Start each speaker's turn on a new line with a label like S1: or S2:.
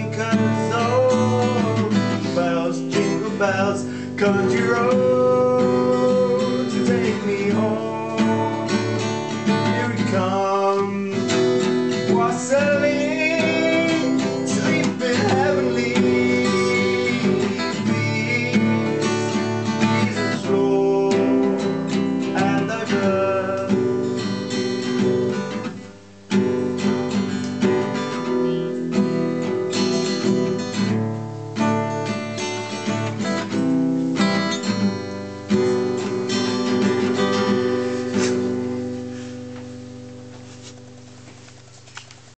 S1: holly cut so bells, jingle bells, country roads take me